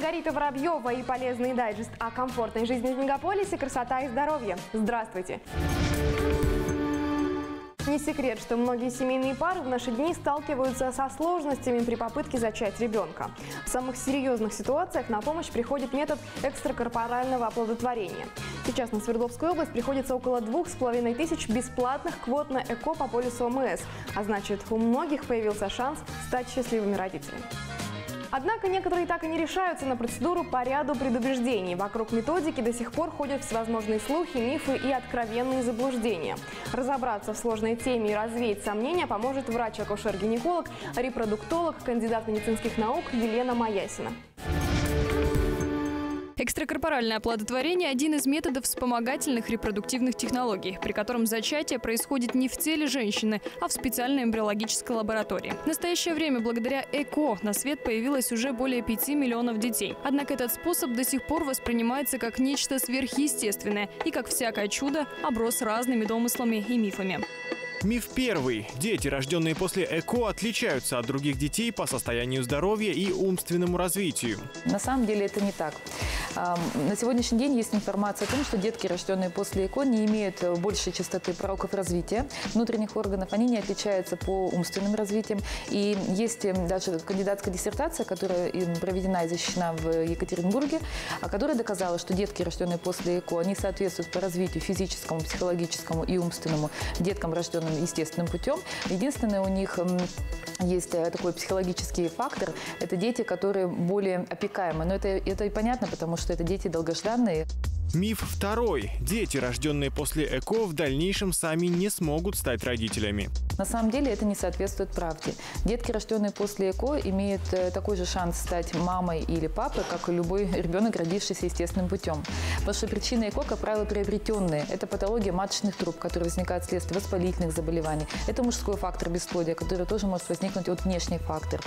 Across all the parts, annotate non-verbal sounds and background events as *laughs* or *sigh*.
Маргарита Воробьева и полезный дайджест о комфортной жизни в мегаполисе, красота и здоровье. Здравствуйте! Не секрет, что многие семейные пары в наши дни сталкиваются со сложностями при попытке зачать ребенка. В самых серьезных ситуациях на помощь приходит метод экстракорпорального оплодотворения. Сейчас на Свердловскую область приходится около двух с половиной тысяч бесплатных квот на ЭКО по полису ОМС. А значит, у многих появился шанс стать счастливыми родителями. Однако некоторые так и не решаются на процедуру по ряду предубеждений. Вокруг методики до сих пор ходят всевозможные слухи, мифы и откровенные заблуждения. Разобраться в сложной теме и развеять сомнения поможет врач-акушер-гинеколог, репродуктолог, кандидат медицинских наук Елена Маясина. Экстракорпоральное оплодотворение – один из методов вспомогательных репродуктивных технологий, при котором зачатие происходит не в теле женщины, а в специальной эмбриологической лаборатории. В настоящее время благодаря ЭКО на свет появилось уже более 5 миллионов детей. Однако этот способ до сих пор воспринимается как нечто сверхъестественное и, как всякое чудо, оброс разными домыслами и мифами. Миф первый. Дети, рожденные после ЭКО, отличаются от других детей по состоянию здоровья и умственному развитию. На самом деле это не так. На сегодняшний день есть информация о том, что детки, рожденные после ЭКО, не имеют большей частоты пороков развития внутренних органов. Они не отличаются по умственным развитиям. И есть эм, даже кандидатская диссертация, которая проведена и защищена в Екатеринбурге, а которая доказала, что детки, рожденные после ЭКО, они соответствуют по развитию физическому, психологическому и умственному деткам, рожденным естественным путем. Единственное, у них есть э, такой психологический фактор. Это дети, которые более опекаемы. Но это, это и понятно, потому что это дети долгожданные. Миф второй. Дети, рожденные после ЭКО, в дальнейшем сами не смогут стать родителями. На самом деле это не соответствует правде. Детки, рожденные после ЭКО, имеют э, такой же шанс стать мамой или папой, как и любой *laughs* ребенок, родившийся естественным путем. Потому что причины ЭКО, как правило, приобретенные. Это патология маточных труб, которые возникают вследствие воспалительных заболеваний. Это мужской фактор бесплодия, который тоже может возникнуть от внешних факторов.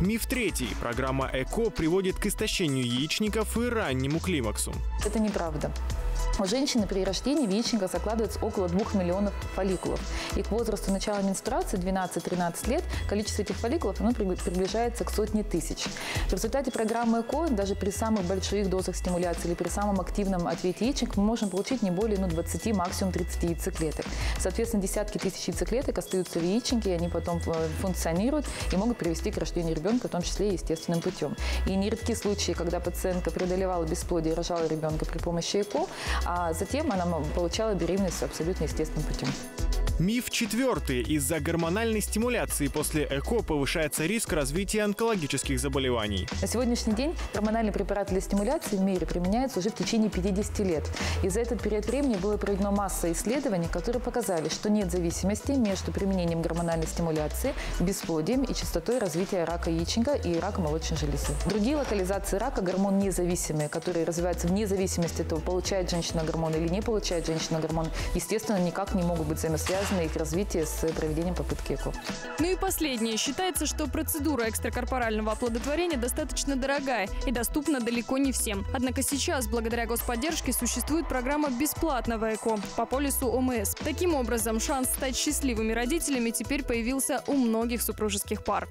Миф третий. Программа ЭКО приводит к истощению яичников и раннему климаксу. Это неправда. У женщины при рождении в яичниках закладывается около 2 миллионов фолликулов. И к возрасту начала менструации 12-13 лет количество этих фолликулов оно приближается к сотне тысяч. В результате программы ЭКО даже при самых больших дозах стимуляции или при самом активном ответе яичник мы можем получить не более ну, 20, максимум 30 яйцеклеток. Соответственно, десятки тысяч яйцеклеток остаются в яичнике, и они потом э, функционируют и могут привести к рождению ребенка, в том числе естественным путем. И нередки случаи, когда пациентка преодолевала бесплодие и рожала ребенка при помощи ЭКО, а затем она получала беременность абсолютно естественным путем. Миф четвертый. Из-за гормональной стимуляции после ЭКО повышается риск развития онкологических заболеваний. На сегодняшний день гормональные препараты для стимуляции в мире применяются уже в течение 50 лет. И за этот период времени было проведено масса исследований, которые показали, что нет зависимости между применением гормональной стимуляции, бесплодием и частотой развития рака яичника и рака молочной железы. Другие локализации рака гормон независимые, которые развиваются вне зависимости от того, получает женщина гормон или не получает женщина гормон, естественно, никак не могут быть взаимосвязаны связано их развитие с проведением попытки ЭКО. Ну и последнее. Считается, что процедура экстракорпорального оплодотворения достаточно дорогая и доступна далеко не всем. Однако сейчас, благодаря господдержке, существует программа бесплатного ЭКО по полису ОМС. Таким образом, шанс стать счастливыми родителями теперь появился у многих супружеских пар.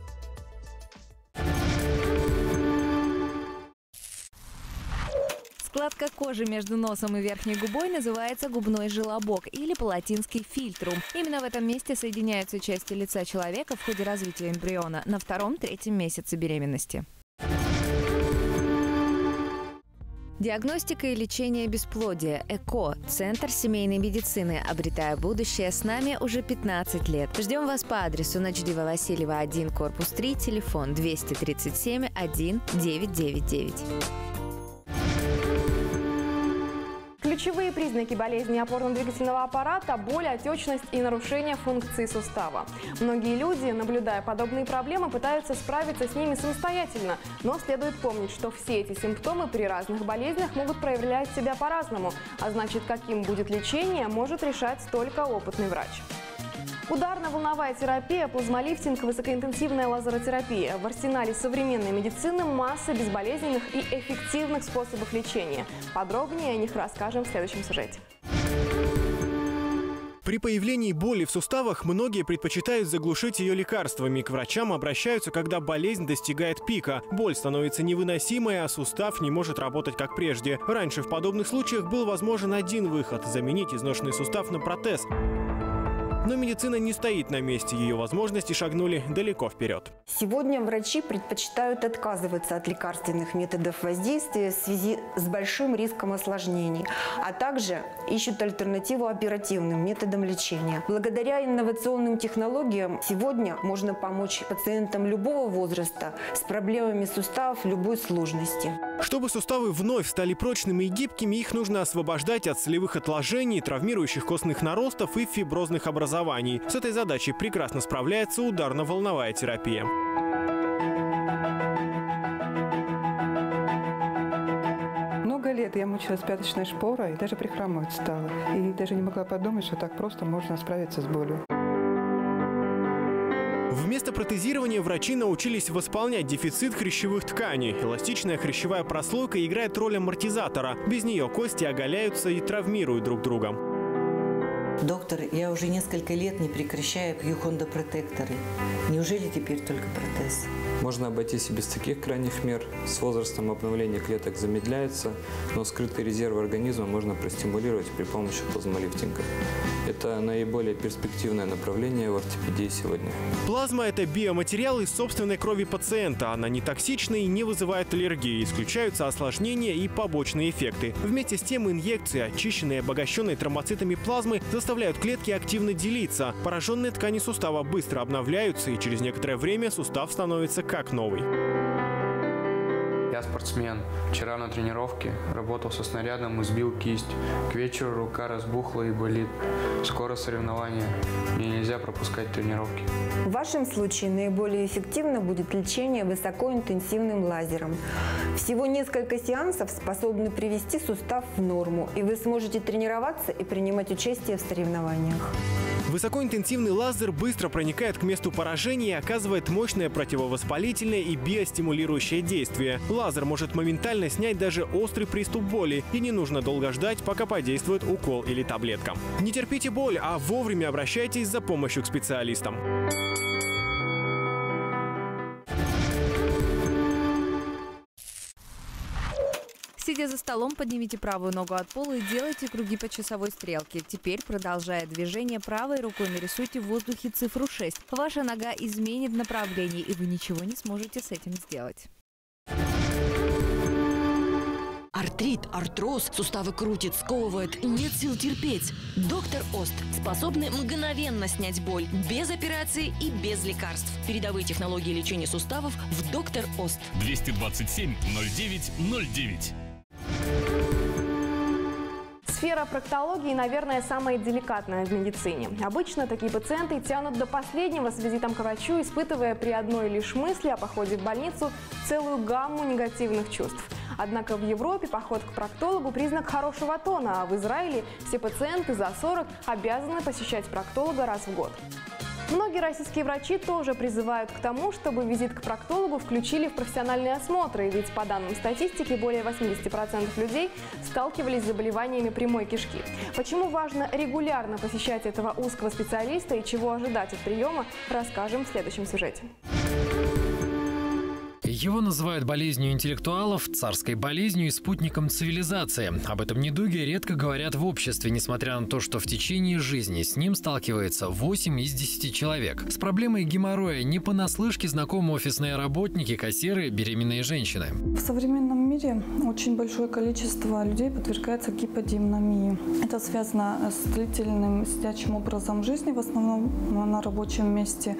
Складка кожи между носом и верхней губой называется губной желобок или по-латински фильтрум. Именно в этом месте соединяются части лица человека в ходе развития эмбриона на втором-третьем месяце беременности. Диагностика и лечение бесплодия. ЭКО. Центр семейной медицины. Обретая будущее с нами уже 15 лет. Ждем вас по адресу Ночдива Васильева 1, корпус 3, телефон 237 1 999. Ключевые признаки болезни опорно-двигательного аппарата – боль, отечность и нарушение функции сустава. Многие люди, наблюдая подобные проблемы, пытаются справиться с ними самостоятельно, но следует помнить, что все эти симптомы при разных болезнях могут проявлять себя по-разному, а значит, каким будет лечение, может решать только опытный врач. Ударно-волновая терапия, плазмолифтинг, высокоинтенсивная лазеротерапия. В арсенале современной медицины масса безболезненных и эффективных способов лечения. Подробнее о них расскажем в следующем сюжете. При появлении боли в суставах многие предпочитают заглушить ее лекарствами. К врачам обращаются, когда болезнь достигает пика. Боль становится невыносимой, а сустав не может работать как прежде. Раньше в подобных случаях был возможен один выход – заменить изношенный сустав на протез. Но медицина не стоит на месте, ее возможности шагнули далеко вперед. Сегодня врачи предпочитают отказываться от лекарственных методов воздействия в связи с большим риском осложнений, а также ищут альтернативу оперативным методам лечения. Благодаря инновационным технологиям сегодня можно помочь пациентам любого возраста с проблемами суставов любой сложности. Чтобы суставы вновь стали прочными и гибкими, их нужно освобождать от солевых отложений, травмирующих костных наростов и фиброзных образований. С этой задачей прекрасно справляется ударно-волновая терапия. Много лет я мучилась пяточной шпорой, даже прихрамывать стала. И даже не могла подумать, что так просто можно справиться с болью. Вместо протезирования врачи научились восполнять дефицит хрящевых тканей. Эластичная хрящевая прослойка играет роль амортизатора. Без нее кости оголяются и травмируют друг друга. Доктор, я уже несколько лет не прекращаю пью хондопротекторы. Неужели теперь только протез? Можно обойтись и без таких крайних мер. С возрастом обновление клеток замедляется, но скрытые резервы организма можно простимулировать при помощи плазмолифтинга. Это наиболее перспективное направление в ортопедии сегодня. Плазма – это биоматериал из собственной крови пациента. Она не токсична и не вызывает аллергии. Исключаются осложнения и побочные эффекты. Вместе с тем инъекции, очищенные и обогащенные тромбоцитами плазмы, заставляют клетки активно делиться. Пораженные ткани сустава быстро обновляются, и через некоторое время сустав становится как новый. Я спортсмен. Вчера на тренировке работал со снарядом и сбил кисть. К вечеру рука разбухла и болит. Скоро соревнования. Мне нельзя пропускать тренировки. В вашем случае наиболее эффективно будет лечение высокоинтенсивным лазером. Всего несколько сеансов способны привести сустав в норму, и вы сможете тренироваться и принимать участие в соревнованиях. Высокоинтенсивный лазер быстро проникает к месту поражения и оказывает мощное противовоспалительное и биостимулирующее действие. Лазер может моментально снять даже острый приступ боли, и не нужно долго ждать, пока подействует укол или таблетка. Не терпите боль, а вовремя обращайтесь за помощью к специалистам. Сидя за столом, поднимите правую ногу от пола и делайте круги по часовой стрелке. Теперь, продолжая движение правой рукой, нарисуйте в воздухе цифру 6. Ваша нога изменит направление, и вы ничего не сможете с этим сделать. Артрит, артроз, суставы крутит, сковывает, нет сил терпеть. Доктор Ост. Способны мгновенно снять боль, без операции и без лекарств. Передовые технологии лечения суставов в Доктор Ост. 227 09 09. Сфера проктологии, наверное, самая деликатная в медицине. Обычно такие пациенты тянут до последнего с визитом к врачу, испытывая при одной лишь мысли о походе в больницу целую гамму негативных чувств. Однако в Европе поход к проктологу – признак хорошего тона, а в Израиле все пациенты за 40 обязаны посещать проктолога раз в год. Многие российские врачи тоже призывают к тому, чтобы визит к проктологу включили в профессиональные осмотры, ведь по данным статистики более 80% людей сталкивались с заболеваниями прямой кишки. Почему важно регулярно посещать этого узкого специалиста и чего ожидать от приема, расскажем в следующем сюжете. Его называют болезнью интеллектуалов, царской болезнью и спутником цивилизации. Об этом недуге редко говорят в обществе, несмотря на то, что в течение жизни с ним сталкивается 8 из 10 человек. С проблемой геморроя не понаслышке знакомы офисные работники, кассиры, беременные женщины. В современном мире очень большое количество людей подвергается гиподинамии. Это связано с длительным сидячим образом жизни, в основном на рабочем месте.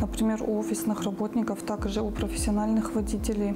Например, у офисных работников, также у профессиональных водителей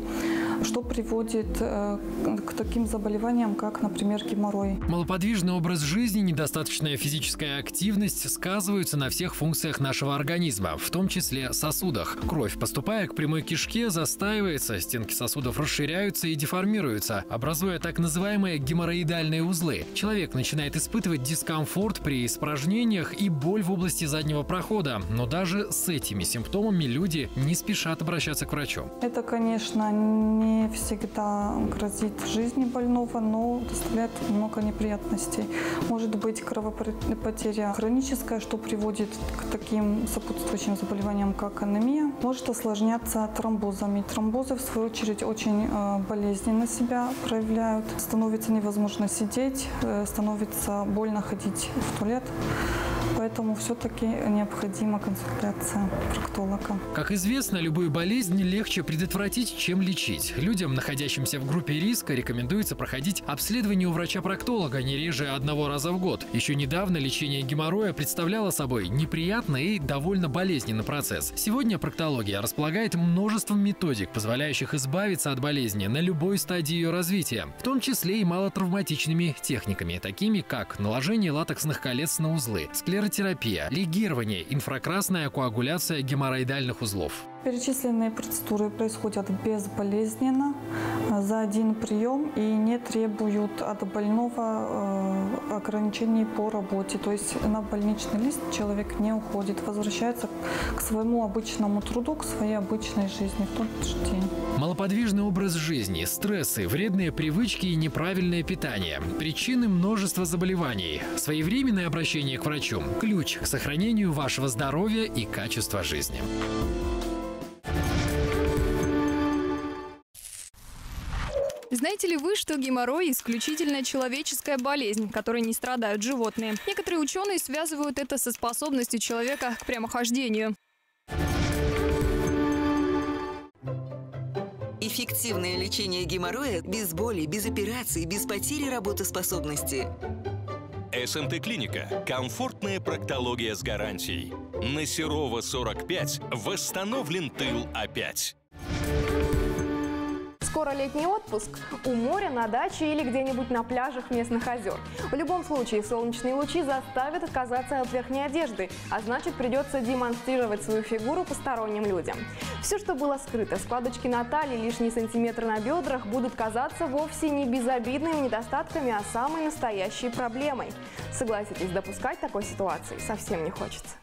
что приводит э, к таким заболеваниям, как, например, геморрой. Малоподвижный образ жизни, недостаточная физическая активность сказываются на всех функциях нашего организма, в том числе сосудах. Кровь, поступая к прямой кишке, застаивается, стенки сосудов расширяются и деформируются, образуя так называемые геморроидальные узлы. Человек начинает испытывать дискомфорт при испражнениях и боль в области заднего прохода, но даже с этими симптомами люди не спешат обращаться к врачу. Это, конечно, не всегда грозит жизни больного, но доставляет много неприятностей. Может быть кровопотеря хроническая, что приводит к таким сопутствующим заболеваниям, как анемия. Может осложняться тромбозами. Тромбозы, в свою очередь, очень э, болезненно себя проявляют. Становится невозможно сидеть, э, становится больно ходить в туалет. Поэтому все-таки необходима консультация проктолога. Как известно, любую болезнь легче предотвратить, чем лечить. Людям, находящимся в группе риска, рекомендуется проходить обследование у врача-проктолога не реже одного раза в год. Еще недавно лечение геморроя представляло собой неприятный и довольно болезненный процесс. Сегодня проктология располагает множеством методик, позволяющих избавиться от болезни на любой стадии ее развития, в том числе и малотравматичными техниками, такими как наложение латексных колец на узлы, склеротерапия, лигирование, инфракрасная коагуляция геморроидальных узлов. Перечисленные процедуры происходят безболезненно э, за один прием и не требуют от больного э, ограничений по работе. То есть на больничный лист человек не уходит, возвращается к своему обычному труду, к своей обычной жизни в тот же день. Малоподвижный образ жизни, стрессы, вредные привычки и неправильное питание – причины множества заболеваний. Своевременное обращение к врачу – ключ к сохранению вашего здоровья и качества жизни. Знаете ли вы, что геморрой – исключительно человеческая болезнь, которой не страдают животные? Некоторые ученые связывают это со способностью человека к прямохождению. Эффективное лечение геморроя без боли, без операций, без потери работоспособности. СМТ-клиника. Комфортная проктология с гарантией. На Серова 45 восстановлен тыл опять. Скоро летний отпуск у моря, на даче или где-нибудь на пляжах местных озер. В любом случае солнечные лучи заставят отказаться от верхней одежды, а значит придется демонстрировать свою фигуру посторонним людям. Все, что было скрыто, складочки на талии, лишние сантиметры на бедрах, будут казаться вовсе не безобидными недостатками, а самой настоящей проблемой. Согласитесь, допускать такой ситуации совсем не хочется.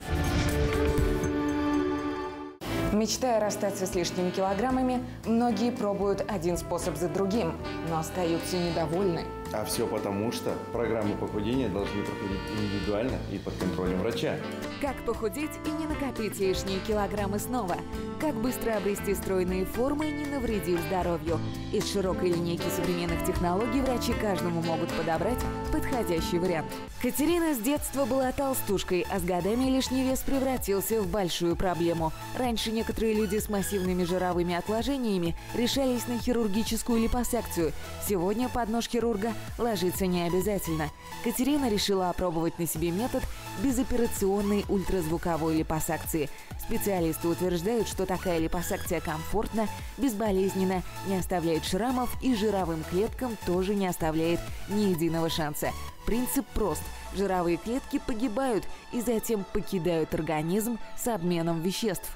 Мечтая расстаться с лишними килограммами, многие пробуют один способ за другим, но остаются недовольны. А все потому, что программы похудения должны проходить индивидуально и под контролем врача. Как похудеть и не накопить лишние килограммы снова? Как быстро обрести стройные формы, не навредив здоровью? Из широкой линейки современных технологий врачи каждому могут подобрать подходящий вариант. Катерина с детства была толстушкой, а с годами лишний вес превратился в большую проблему. Раньше некоторые люди с массивными жировыми отложениями решались на хирургическую липосакцию. Сегодня под нож хирурга ложиться не обязательно. Катерина решила опробовать на себе метод безоперационной ультразвуковой липосакции. Специалисты утверждают, что такая липосакция комфортна, безболезненна, не оставляет шрамов и жировым клеткам тоже не оставляет ни единого шанса. Принцип прост. Жировые клетки погибают и затем покидают организм с обменом веществ.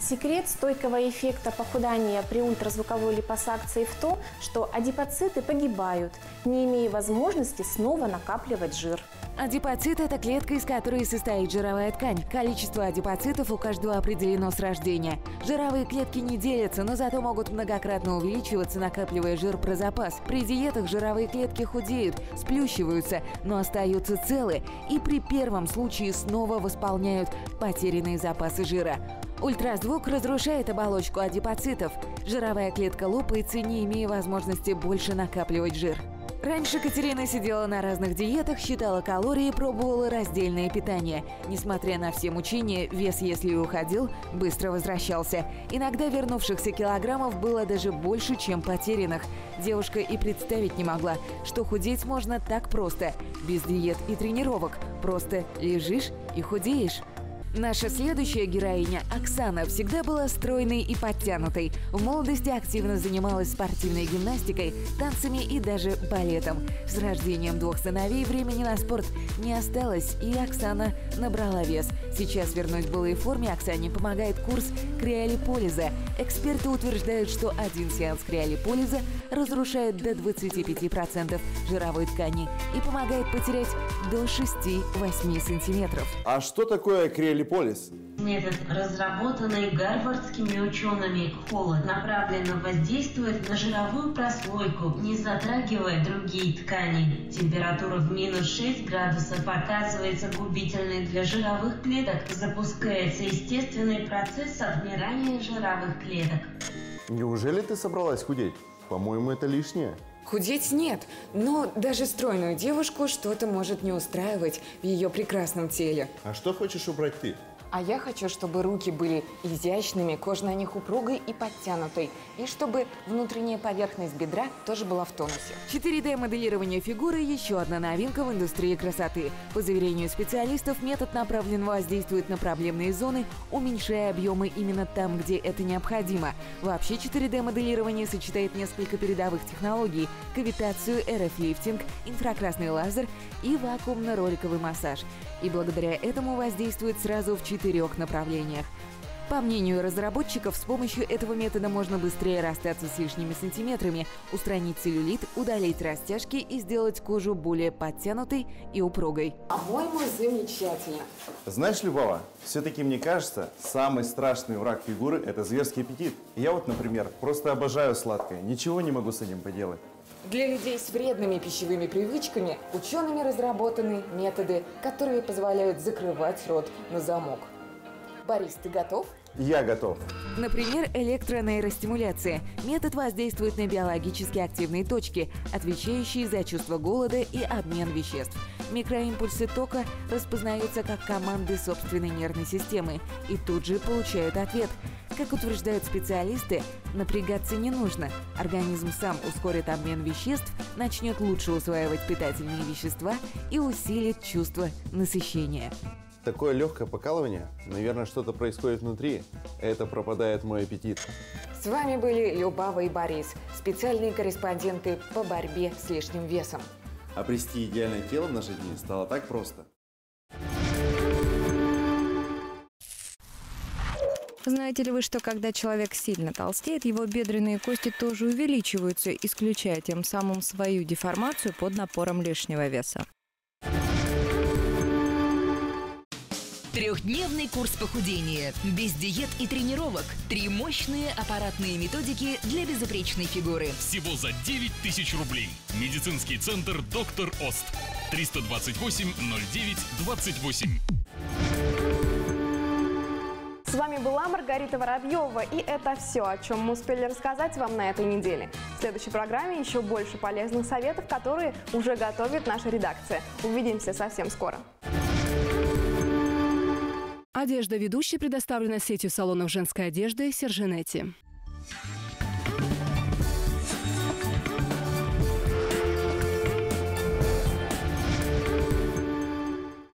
Секрет стойкого эффекта похудания при ультразвуковой липосакции в том, что адипоциты погибают, не имея возможности снова накапливать жир. Адипоцит – это клетка, из которой состоит жировая ткань. Количество адипоцитов у каждого определено с рождения. Жировые клетки не делятся, но зато могут многократно увеличиваться, накапливая жир про запас. При диетах жировые клетки худеют, сплющиваются, но остаются целы и при первом случае снова восполняют потерянные запасы жира. Ультразвук разрушает оболочку адипоцитов. Жировая клетка лопается, не имея возможности больше накапливать жир. Раньше Катерина сидела на разных диетах, считала калории и пробовала раздельное питание. Несмотря на все мучения, вес, если и уходил, быстро возвращался. Иногда вернувшихся килограммов было даже больше, чем потерянных. Девушка и представить не могла, что худеть можно так просто, без диет и тренировок. Просто лежишь и худеешь. Наша следующая героиня, Оксана, всегда была стройной и подтянутой. В молодости активно занималась спортивной гимнастикой, танцами и даже балетом. С рождением двух сыновей времени на спорт не осталось, и Оксана набрала вес. Сейчас вернуть в былой форме Оксане помогает курс криолиполиза. Эксперты утверждают, что один сеанс криолиполиза разрушает до 25% жировой ткани и помогает потерять до 6-8 сантиметров. А что такое криолиполиз? Метод, разработанный гарвардскими учеными холод, направленно воздействует на жировую прослойку, не затрагивая другие ткани. Температура в минус 6 градусов оказывается губительной для жировых клеток. Запускается естественный процесс отмирания жировых клеток. Неужели ты собралась худеть? По-моему, это лишнее. Худеть нет, но даже стройную девушку что-то может не устраивать в ее прекрасном теле. А что хочешь убрать ты? А я хочу, чтобы руки были изящными, кожа на них упругой и подтянутой, и чтобы внутренняя поверхность бедра тоже была в тонусе. 4D-моделирование фигуры – еще одна новинка в индустрии красоты. По заверению специалистов, метод направлен воздействует на проблемные зоны, уменьшая объемы именно там, где это необходимо. Вообще 4D-моделирование сочетает несколько передовых технологий – кавитацию, РФ-лифтинг, инфракрасный лазер и вакуумно-роликовый массаж. И благодаря этому воздействует сразу в четырех направлениях. По мнению разработчиков, с помощью этого метода можно быстрее расстаться с лишними сантиметрами, устранить целлюлит, удалить растяжки и сделать кожу более подтянутой и упругой. По-моему, замечательно. Знаешь, Любава, все-таки мне кажется, самый страшный враг фигуры – это зверский аппетит. Я вот, например, просто обожаю сладкое, ничего не могу с этим поделать. Для людей с вредными пищевыми привычками учеными разработаны методы, которые позволяют закрывать рот на замок. Борис, ты готов? Я готов. Например, электронейростимуляция. Метод воздействует на биологически активные точки, отвечающие за чувство голода и обмен веществ. Микроимпульсы тока распознаются как команды собственной нервной системы и тут же получают ответ. Как утверждают специалисты, напрягаться не нужно. Организм сам ускорит обмен веществ, начнет лучше усваивать питательные вещества и усилит чувство насыщения. Такое легкое покалывание, наверное, что-то происходит внутри. Это пропадает мой аппетит. С вами были Любава и Борис, специальные корреспонденты по борьбе с лишним весом. Обрести идеальное тело в наши дни стало так просто. Знаете ли вы, что когда человек сильно толстеет, его бедренные кости тоже увеличиваются, исключая тем самым свою деформацию под напором лишнего веса? Трехдневный курс похудения. Без диет и тренировок. Три мощные аппаратные методики для безупречной фигуры. Всего за 9 тысяч рублей. Медицинский центр «Доктор Ост». 328 09 28. Вами была Маргарита Воробьева, и это все, о чем мы успели рассказать вам на этой неделе. В следующей программе еще больше полезных советов, которые уже готовит наша редакция. Увидимся совсем скоро. Одежда ведущей предоставлена сетью салонов женской одежды «Сержинетти».